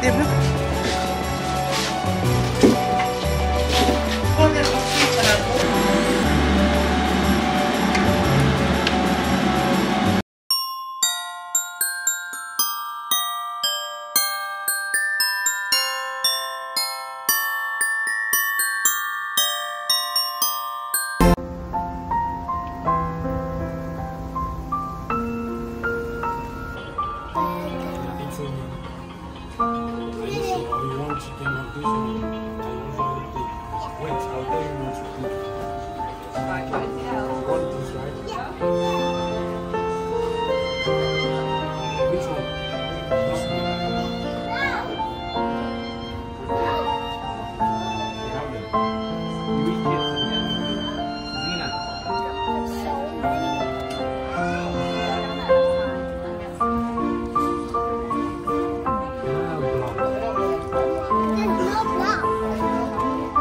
They look. Oh,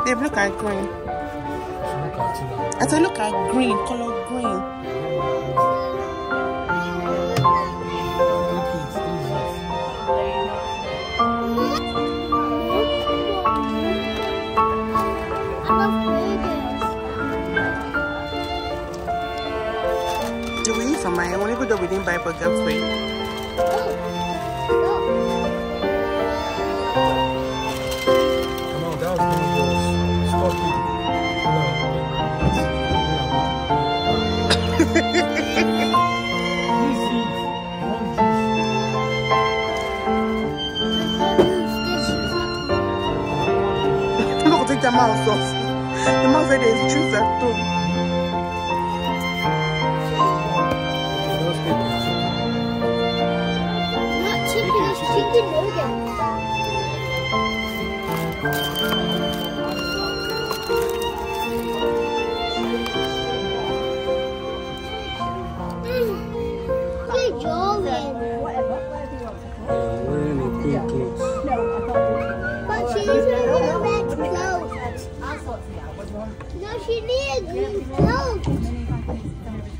They look at green. I said, look at green, color green. Do we need some money? Only good that we didn't buy for girlfriend. Look, take the mouse off. The mouse said juice at home. Not chicken, it's chicken noodles.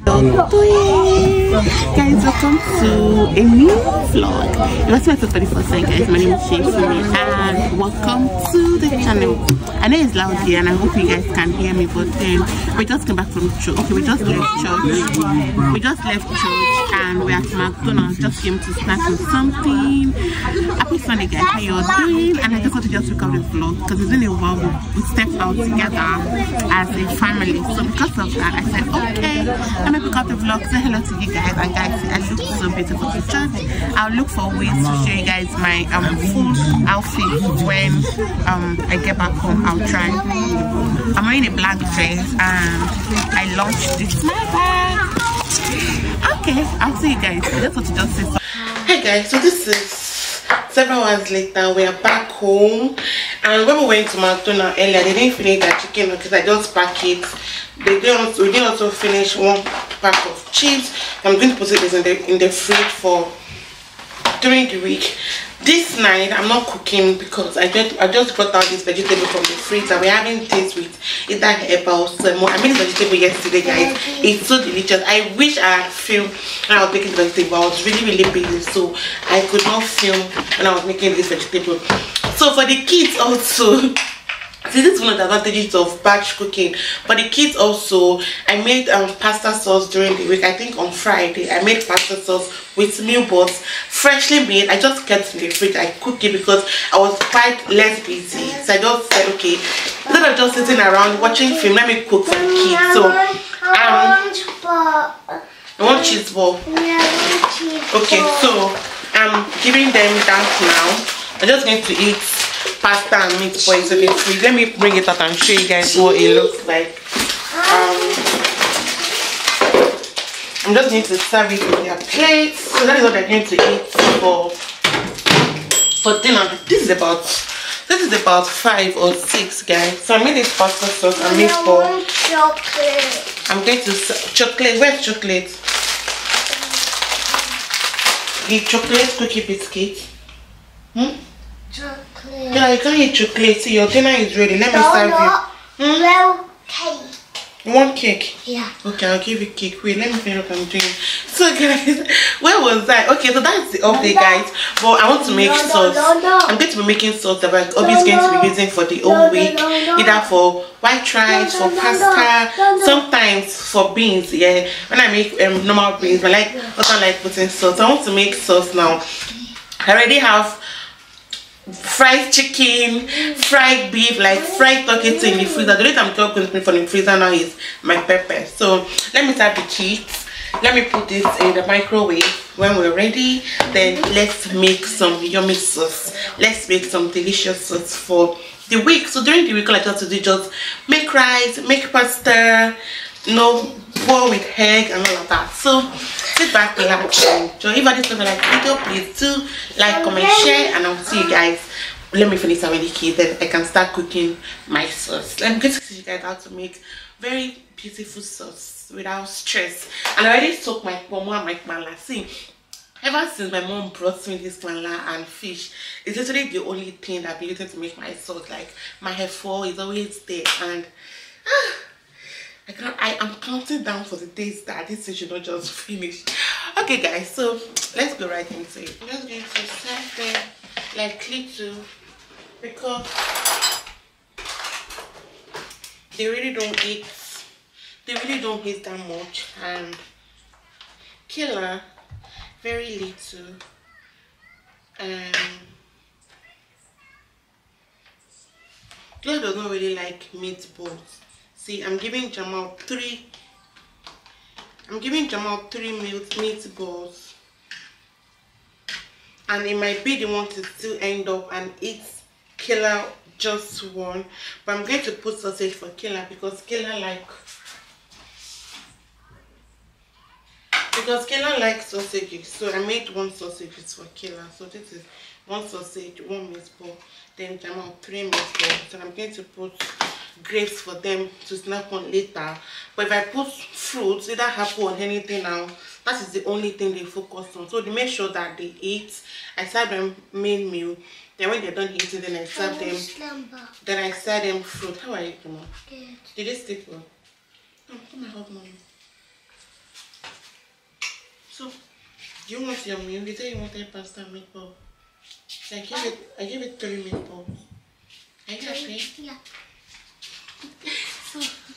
No, Guys, welcome to a new vlog. Welcome to 34 guys. My name is Shafiri and welcome to the channel. I know it's loud here and I hope you guys can hear me, but then we just came back from church. Okay, we just left church. We just left church and we're at McDonald's. Just came to snack on something. Happy Sunday, guys. How you all doing? And I just want to just record the vlog because it's been a while we, we stepped out together as a family. So because of that, I said, okay, let me pick up the vlog, say hello to you guys. And guys, I look so beautiful to. I'll look for ways to show you guys my um full outfit when um I get back home. I'll try. I'm wearing a black dress and I launched this my bag. Okay, I'll see you guys. I just want to just say. Hey guys, so this is several hours later. We are back home, and when we went to McDonald's earlier, they didn't finish their chicken because I just pack it. They didn't. We didn't also finish one pack of chips. I'm going to put it in the in the fridge for during the week. This night i'm not cooking because i just i just brought out this vegetable from the fridge freezer we're having this with. Either herbal or some i made this vegetable yesterday guys. It's so delicious. I wish i had filmed when i was making the vegetable. I was really really busy so i could not film when i was making this vegetable. So for the kids also See, this is one of the advantages of batch cooking. But the kids also, I made um, pasta sauce during the week. I think on Friday, I made pasta sauce with meal freshly made. I just kept in the fridge. I cooked it because I was quite less busy. So I just said, okay, instead of just sitting around watching film, let me cook for the kids. So, um, I want cheese ball. Okay, so I'm giving them that now. I'm just going to eat pasta and meat for it to be. Let me bring it out and show you guys what it looks like. Um, I'm just going to serve it in their plates. So that is what they're going to eat for for dinner. This is about this is about five or six guys. So I made this pasta sauce and meat for chocolate. I'm going to chocolate. Where's chocolate? The chocolate cookie biscuit. Hmm? Chocolate. Yeah, you can't eat chocolate. See, your dinner is ready. Let me No, serve no. you. Hmm? Well, cake. You want cake? Yeah. Okay, I'll give you cake. Wait, let me finish what I'm doing. So guys, where was I? Okay, so that's the update guys. But I want to make No, no, sauce. no, no. I'm going to be making sauce that I'm No, always going to be using for the whole no, week. no, no. Either for white rice, No, for no, no, pasta, no, no. sometimes for beans. Yeah, when I make um, normal beans, I like also like putting sauce. I want to make sauce now. I already have fried chicken, fried beef, like fried turkey in the freezer. The only I'm talking from the freezer now is my pepper. So let me start the cheese. Let me put this in the microwave when we're ready. Then let's make some yummy sauce. Let's make some delicious sauce for the week. So during the week, all I just do just make rice, make pasta, you know, with egg and all of that. So sit back, relax, and enjoy. If I just like the video, please do like, comment, share, and I'll see you guys. Let me finish the kids, then I can start cooking my sauce. I'm going to teach you guys how to make very beautiful sauce without stress. And I already soaked my pomo and my mala. See, ever since my mom brought me this mala and fish, it's literally the only thing that I've been using to make my sauce. Like my hair fall is always there, and ah, I can't. I am counting down for the days that this should not just finish. Okay, guys, so let's go right into it. I'm just going to serve them like little because they really don't eat. They really don't eat that much, and killer very little. Um, Claire does not really like meatballs. See, I'm giving Jamal three. I'm giving Jamal three meat meatballs, and it might be the one to still end up and eat Killer just one. But I'm going to put sausage for Killer because Killer like because Killer likes sausages. So I made one sausage for Killer. So this is one sausage, one meatball, then Jamal three meatballs. so I'm going to put grapes for them to snack on later. But if I put fruits, either apple or anything now, that is the only thing they focus on. So they make sure that they eat. I serve them main meal. Then when they're done eating, then I serve them. Slumber. Then I serve them fruit. How are you, Jamal? Good. Did you sleep well? Come, come and help mommy. So, do you want your meal? You say you wanted pasta and meatball. I give it. I give it three meatballs. Are you happy? Yeah. So, let's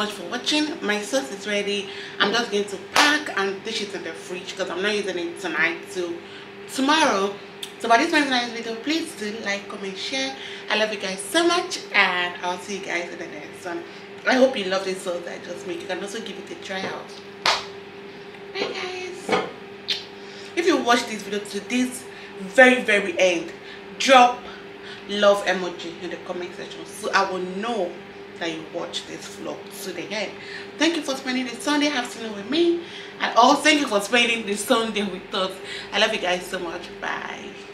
is ready. I'm just going to pack and dish it in the fridge because i'm not using it tonight so tomorrow. So by this time tonight's video please do like comment share. I love you guys so much and i'll see you guys in the next one. I hope you love this sauce i just make you can also give it a try out. Bye guys. If you watch this video to this very very end drop love emoji in the comment section so i will know that you watch this vlog end thank you for spending the sunday afternoon with me. And also thank you for spending the sunday with us. I love you guys so much. Bye